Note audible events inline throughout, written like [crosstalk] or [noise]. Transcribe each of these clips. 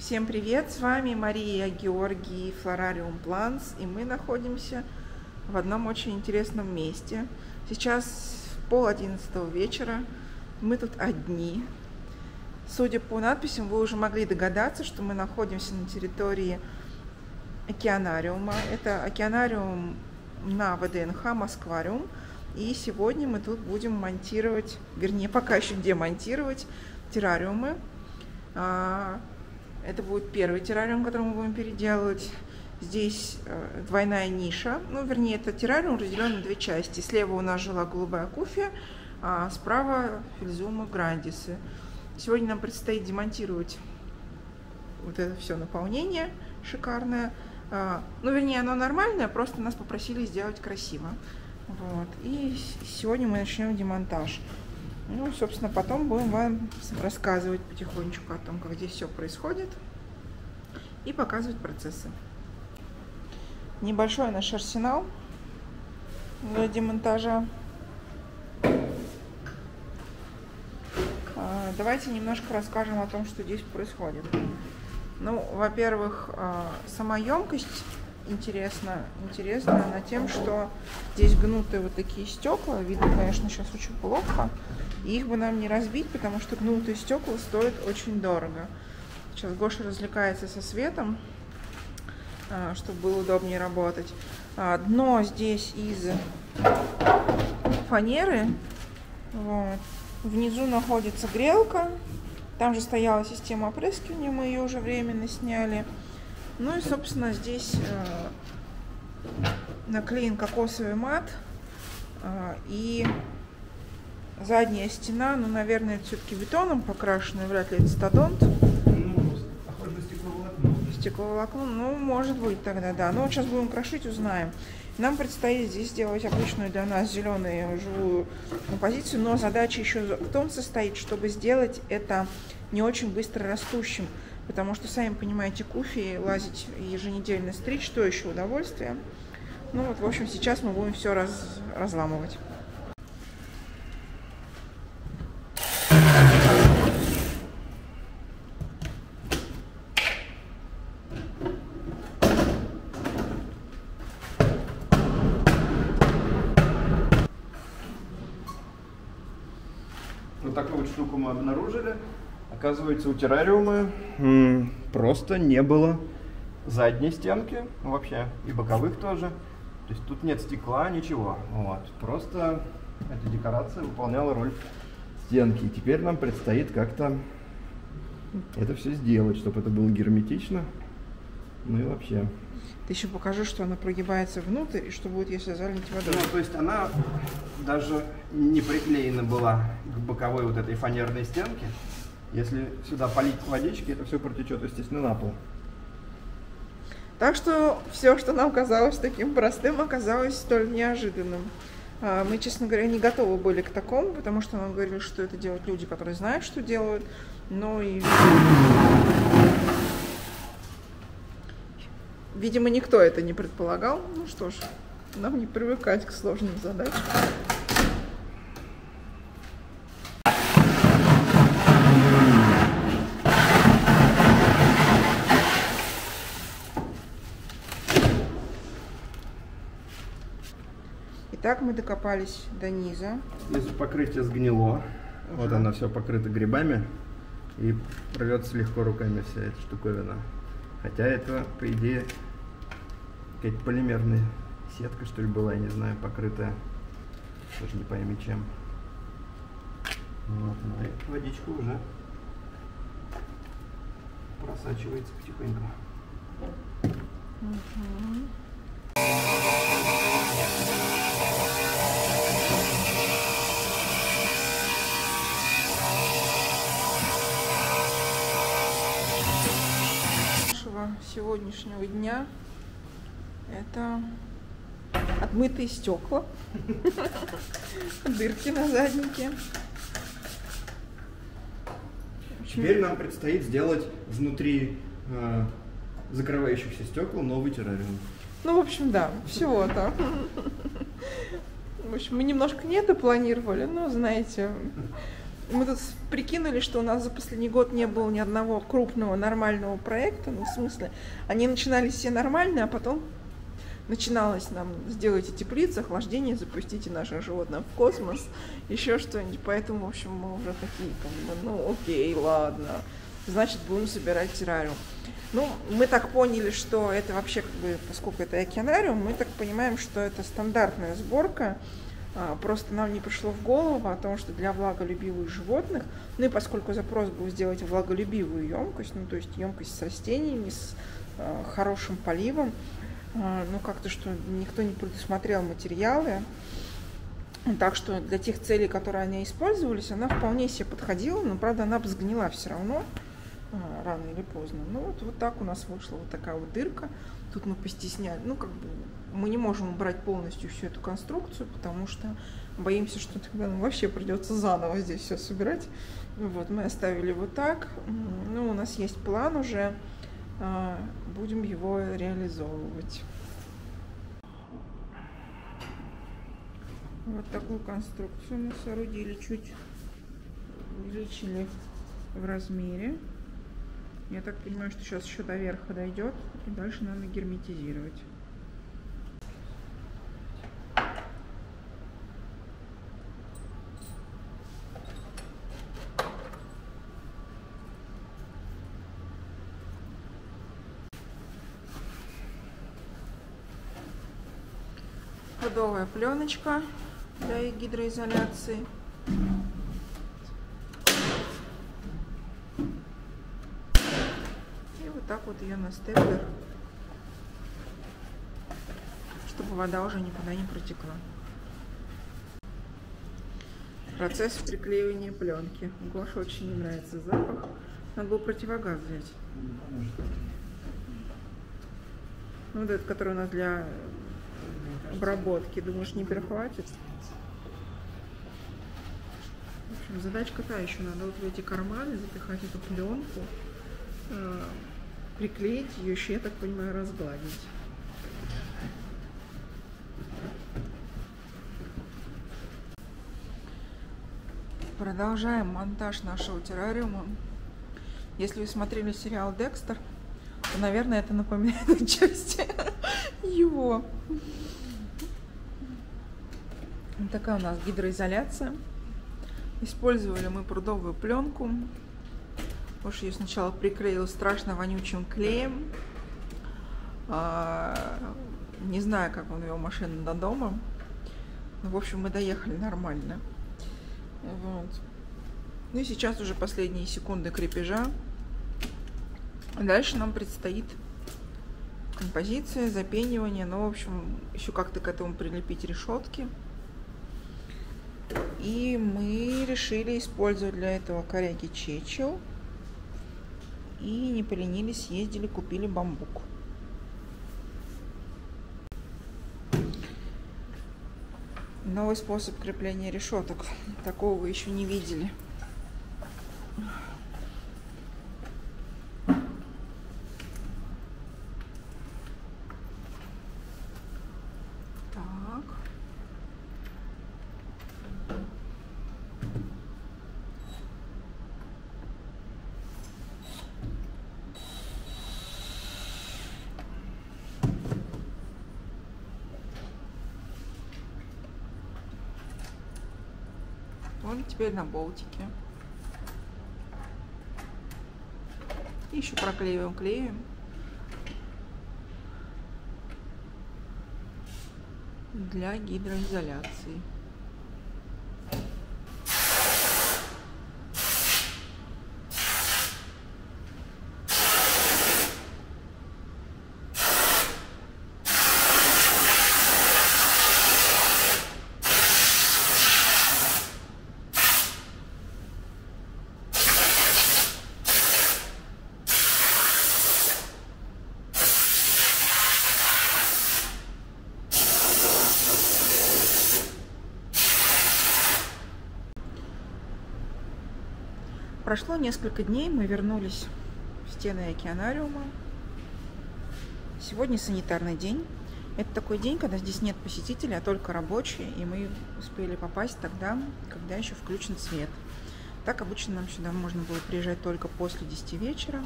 Всем привет! С вами Мария Георгий Флорариум Планс и мы находимся в одном очень интересном месте. Сейчас пол одиннадцатого вечера, мы тут одни. Судя по надписям, вы уже могли догадаться, что мы находимся на территории океанариума. Это океанариум на ВДНХ Москвариум. И сегодня мы тут будем монтировать, вернее, пока еще демонтировать террариумы. Это будет первый террариум, который мы будем переделывать. Здесь э, двойная ниша, ну, вернее, это террариум разделен на две части. Слева у нас жила голубая куфия, а справа фильзума грандисы. Сегодня нам предстоит демонтировать вот это все наполнение шикарное. А, ну, вернее, оно нормальное, просто нас попросили сделать красиво. Вот. И сегодня мы начнем демонтаж. Ну, собственно, потом будем вам рассказывать потихонечку о том, как здесь все происходит и показывать процессы. Небольшой наш арсенал для демонтажа. А, давайте немножко расскажем о том, что здесь происходит. Ну, во-первых, а, сама емкость интересна. Интересна она тем, что здесь гнутые вот такие стекла. Видно, конечно, сейчас очень плохо. Их бы нам не разбить, потому что гнутые стекла стоят очень дорого. Сейчас Гоша развлекается со светом, а, чтобы было удобнее работать. А, дно здесь из фанеры. Вот. Внизу находится грелка. Там же стояла система опрыскивания, мы ее уже временно сняли. Ну и, собственно, здесь э, наклеен кокосовый мат. И Задняя стена, ну, наверное, это все-таки бетоном покрашена, вряд ли это стадонт. Ну, стекловолокно. Ну, может быть тогда, да. Но вот сейчас будем крошить, узнаем. Нам предстоит здесь сделать обычную для нас зеленую живую композицию, но задача еще в том состоит, чтобы сделать это не очень быстро растущим, потому что, сами понимаете, куфи лазить еженедельно стричь, что еще удовольствие. Ну вот, в общем, сейчас мы будем все раз, разламывать. Обнаружили. Оказывается, у террариума просто не было задней стенки вообще, и боковых тоже. То есть тут нет стекла, ничего. Вот. Просто эта декорация выполняла роль стенки. И теперь нам предстоит как-то это все сделать, чтобы это было герметично. Ну и вообще. Ты еще покажи, что она прогибается внутрь, и что будет, если залить водой. Ну, то есть она даже не приклеена была к боковой вот этой фанерной стенке. Если сюда полить водички, это все протечет, естественно, на пол. Так что все, что нам казалось таким простым, оказалось столь неожиданным. А, мы, честно говоря, не готовы были к такому, потому что нам говорили, что это делают люди, которые знают, что делают. Но и... Видимо, никто это не предполагал. Ну что ж, нам не привыкать к сложным задачам. Итак, мы докопались до низа. Снизу покрытие сгнило. Вот оно все покрыто грибами. И рвется легко руками вся эта штуковина. Хотя это, по идее, какая-то полимерная сетка, что ли, была, я не знаю, покрытая. Тоже не пойми чем. Вот, ну водичка уже просачивается потихоньку. нашего сегодняшнего дня это отмытые стекла, дырки на заднике. Теперь нам предстоит сделать внутри э, закрывающихся стекол новый террариум. Ну, в общем, да, всего-то. В общем, мы немножко не допланировали, но, знаете, мы тут прикинули, что у нас за последний год не было ни одного крупного нормального проекта, ну, в смысле, они начинались все нормальные, а потом начиналось нам сделайте теплицу, охлаждение, запустите наших животных в космос, еще что-нибудь. Поэтому, в общем, мы уже такие, как бы, ну окей, ладно, значит, будем собирать террариум. Ну, мы так поняли, что это вообще, как бы, поскольку это океанариум, мы так понимаем, что это стандартная сборка, а, просто нам не пришло в голову о том, что для влаголюбивых животных, ну и поскольку запрос был сделать влаголюбивую емкость, ну то есть емкость с растениями, с э, хорошим поливом, ну как-то что никто не предусмотрел материалы, так что для тех целей, которые они использовались, она вполне себе подходила, но правда она бы сгнила все равно э, рано или поздно. Ну вот, вот так у нас вышла вот такая вот дырка. Тут мы постесняли, ну как бы мы не можем убрать полностью всю эту конструкцию, потому что боимся, что тогда нам вообще придется заново здесь все собирать. Вот, мы оставили вот так. Ну, у нас есть план уже, а, будем его реализовывать. Вот такую конструкцию мы соорудили, чуть увеличили в размере. Я так понимаю, что сейчас еще до верха дойдет, и дальше надо герметизировать. Подовая пленочка для гидроизоляции. И вот так вот ее на степлер, чтобы вода уже никуда не протекла. Процесс приклеивания пленки. Гоше очень не нравится запах. Надо было противогаз взять. Ну, вот этот, который у нас для обработки. Думаешь, не перехватит? В общем, задачка та еще. Надо вот в эти карманы запихать эту пленку, э, приклеить ее еще, я так понимаю, разгладить. Продолжаем монтаж нашего террариума. Если вы смотрели сериал «Декстер», то, наверное, это напоминает [laughs] отчасти его. Вот такая у нас гидроизоляция. Использовали мы прудовую пленку. Уж ее сначала приклеил страшно вонючим клеем. А, не знаю, как он вел машину до дома. Но, в общем, мы доехали нормально. Вот. Ну и сейчас уже последние секунды крепежа. Дальше нам предстоит композиция, запенивание. Ну, в общем, еще как-то к этому прилепить решетки. И мы решили использовать для этого коряги чечил. И не поленились, ездили, купили бамбук. Новый способ крепления решеток. Такого вы еще не видели. Он теперь на болтике. еще проклеиваем клеем. Для гидроизоляции. Прошло несколько дней, мы вернулись в стены океанариума. Сегодня санитарный день. Это такой день, когда здесь нет посетителей, а только рабочие, и мы успели попасть тогда, когда еще включен свет. Так обычно нам сюда можно было приезжать только после 10 вечера.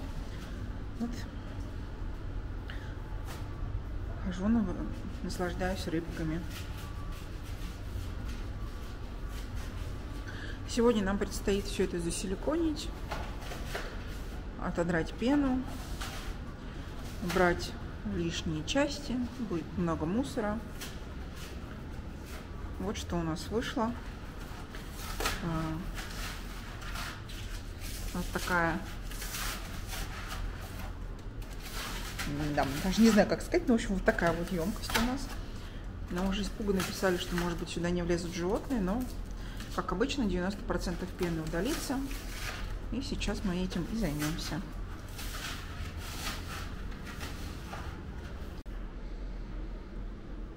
Вот. Хожу, наслаждаюсь рыбками. Сегодня нам предстоит все это засиликонить, отодрать пену, убрать лишние части, будет много мусора. Вот что у нас вышло. А, вот такая да, даже не знаю, как сказать, но, в общем, вот такая вот емкость у нас. Нам уже испуганно писали, что, может быть, сюда не влезут животные, но, как обычно, 90% пены удалится. И сейчас мы этим и займемся.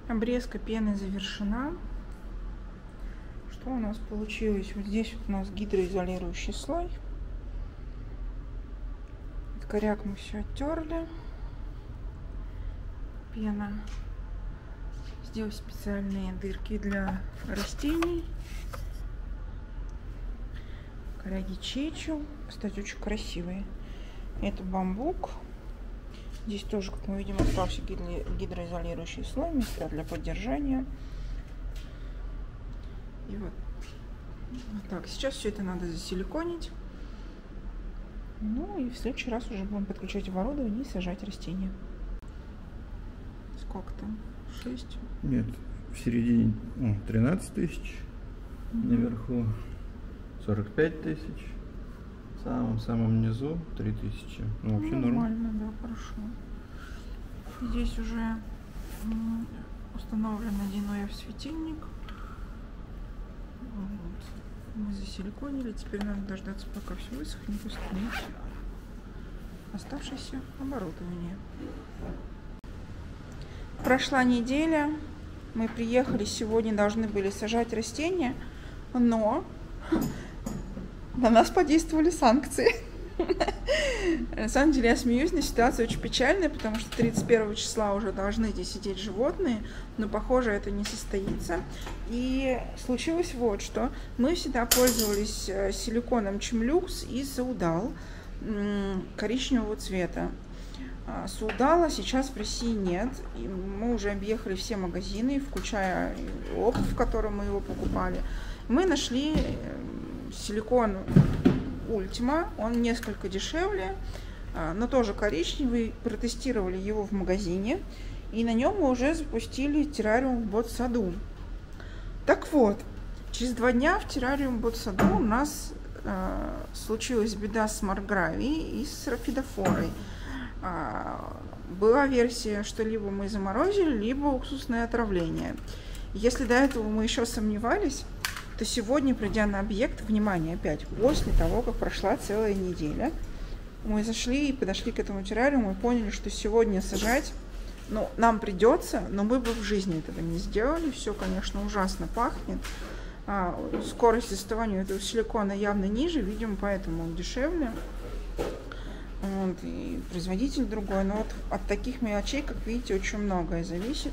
Обрезка пены завершена. Что у нас получилось? Вот здесь вот у нас гидроизолирующий слой. Коряк мы все оттерли пена. Сделать специальные дырки для растений. Коряги чечу. Кстати, очень красивые. Это бамбук. Здесь тоже, как мы видим, остался гидроизолирующий слой, места для поддержания. И вот. вот так, сейчас все это надо засиликонить. Ну и в следующий раз уже будем подключать оборудование и сажать растения. Сколько там? 6? Нет, в середине о, 13 тысяч, угу. наверху 45 тысяч, в самом-самом низу 3 тысячи. Ну, вообще Нормально, норм. да, хорошо. Здесь уже установлен 1 светильник. Вот. Мы засиликонили, теперь надо дождаться, пока все высохнет, установить оставшееся оборудование. Прошла неделя, мы приехали, сегодня должны были сажать растения, но на нас подействовали санкции. На самом деле я смеюсь, но ситуация очень печальная, потому что 31 числа уже должны здесь сидеть животные, но похоже это не состоится. И случилось вот что. Мы всегда пользовались э, силиконом Чемлюкс и Саудал коричневого цвета. А, Саудала сейчас в России нет. И мы уже объехали все магазины, включая опт, в котором мы его покупали. Мы нашли э, силикон Ультима, он несколько дешевле, а, но тоже коричневый. Протестировали его в магазине, и на нем мы уже запустили террариум в бот-саду. Так вот, через два дня в террариум бот-саду у нас э, случилась беда с маргравией и с рафидофорой. А, была версия, что либо мы заморозили, либо уксусное отравление. Если до этого мы еще сомневались, то сегодня, придя на объект, внимание, опять, после того, как прошла целая неделя, мы зашли и подошли к этому террариуму и поняли, что сегодня сажать, ну, нам придется, но мы бы в жизни этого не сделали. Все, конечно, ужасно пахнет. А, скорость застывания этого силикона явно ниже, видимо, поэтому он дешевле вот, и производитель другой. Но вот от таких мелочей, как видите, очень многое зависит.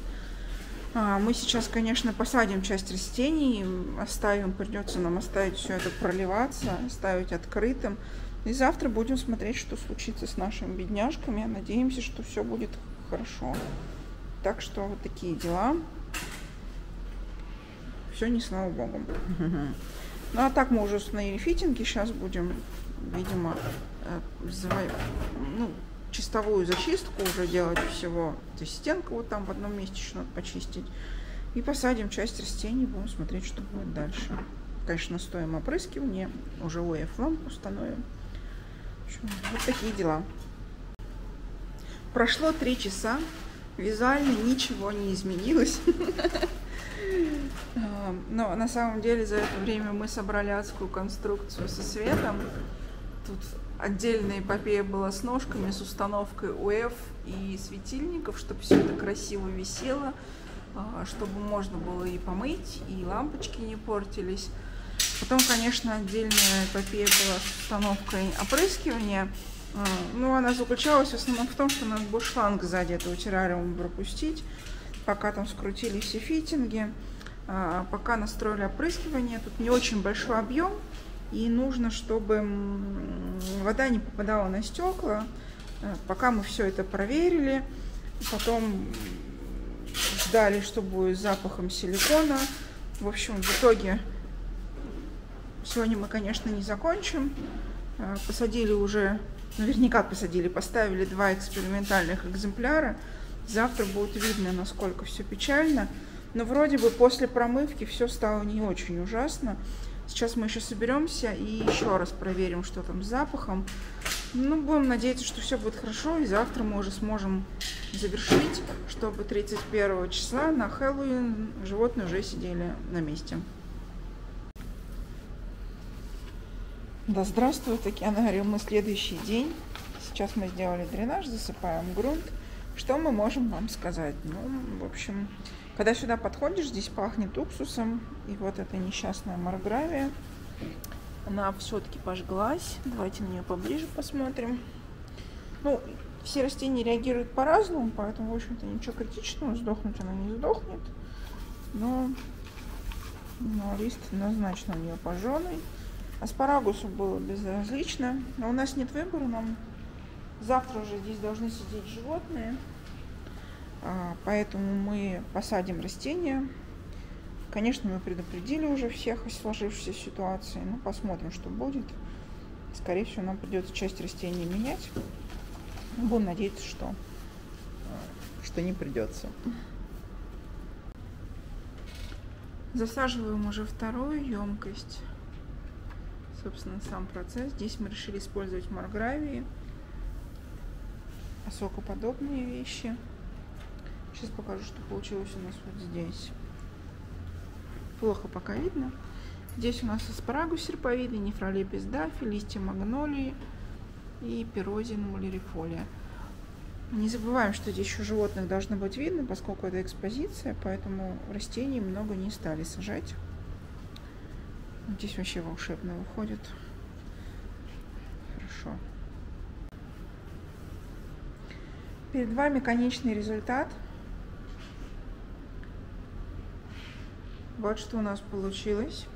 А, мы сейчас, конечно, посадим часть растений, оставим, придется нам оставить все это проливаться, оставить открытым. И завтра будем смотреть, что случится с нашими бедняжками. Надеемся, что все будет хорошо. Так что вот такие дела. Все не слава богу. Ну а так мы уже установили фитинги. Сейчас будем, видимо, Э, ну, чистовую зачистку уже делать всего. То есть стенку вот там в одном месте еще надо почистить. И посадим часть растений, будем смотреть, что будет дальше. Конечно, стоим опрыскивание, уже ОФ ламп установим. Вот такие дела. Прошло три часа, визуально ничего не изменилось. [laughs] Э, но на самом деле за это время мы собрали адскую конструкцию со светом. Тут отдельная эпопея была с ножками, с установкой УФ и светильников, чтобы все это красиво висело, а, чтобы можно было и помыть, и лампочки не портились. Потом, конечно, отдельная эпопея была с установкой опрыскивания. А, ну, она заключалась в основном в том, что надо был шланг сзади этого террариума пропустить, пока там скрутили все фитинги, а, пока настроили опрыскивание. Тут не очень большой объем, И нужно, чтобы вода не попадала на стекла, э, пока мы все это проверили, потом ждали, что будет с запахом силикона. В общем, в итоге сегодня мы, конечно, не закончим. Э, посадили уже, наверняка посадили, поставили два экспериментальных экземпляра. Завтра будет видно, насколько все печально. Но вроде бы после промывки все стало не очень ужасно. Сейчас мы еще соберемся и еще раз проверим, что там с запахом. Ну, будем надеяться, что все будет хорошо, и завтра мы уже сможем завершить, чтобы 31 числа на Хэллоуин животные уже сидели на месте. Да здравствует океанариум, мы следующий день. Сейчас мы сделали дренаж, засыпаем грунт. Что мы можем вам сказать? Ну, в общем, когда сюда подходишь, здесь пахнет уксусом. И вот эта несчастная маргравия, она все-таки пожглась. Давайте на нее поближе посмотрим. Ну, все растения реагируют по-разному, поэтому, в общем-то, ничего критичного. Сдохнуть она не сдохнет. Но, но лист однозначно у нее пожженный. Аспарагусу было безразлично. Но у нас нет выбора. Нам завтра уже здесь должны сидеть животные. А, поэтому мы посадим растения. Конечно, мы предупредили уже всех о сложившейся ситуации. Ну, посмотрим, что будет. Скорее всего, нам придется часть растений менять. Будем надеяться, что, что не придется. Засаживаем уже вторую емкость. Собственно, сам процесс. Здесь мы решили использовать маргравии, сокоподобные вещи. Сейчас покажу, что получилось у нас вот здесь. Плохо пока видно. Здесь у нас аспарагус серповидный, нефролепис дафи, листья магнолии и пирозин мулерифолия. Не забываем, что здесь еще животных должно быть видно, поскольку это экспозиция, поэтому растений много не стали сажать. Здесь вообще волшебно выходит. Хорошо. Перед вами конечный результат – Вот что у нас получилось.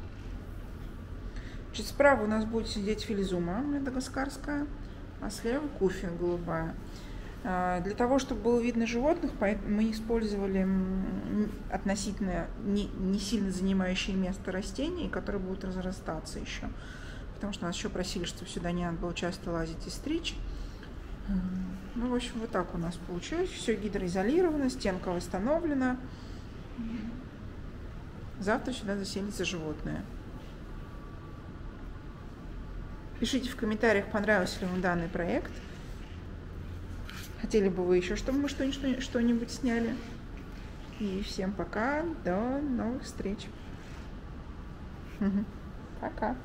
Значит, справа у нас будет сидеть филизума мадагаскарская, а слева куфи голубая. А, для того, чтобы было видно животных, мы использовали относительно не, сильно занимающие место растений, которые будут разрастаться еще. Потому что нас еще просили, чтобы сюда не надо было часто лазить и стричь. Ну, в общем, вот так у нас получилось. Все гидроизолировано, стенка восстановлена. Завтра сюда заселится животное. Пишите в комментариях, понравился ли вам данный проект. Хотели бы вы еще, чтобы мы что-нибудь сняли. И всем пока, до новых встреч. Пока.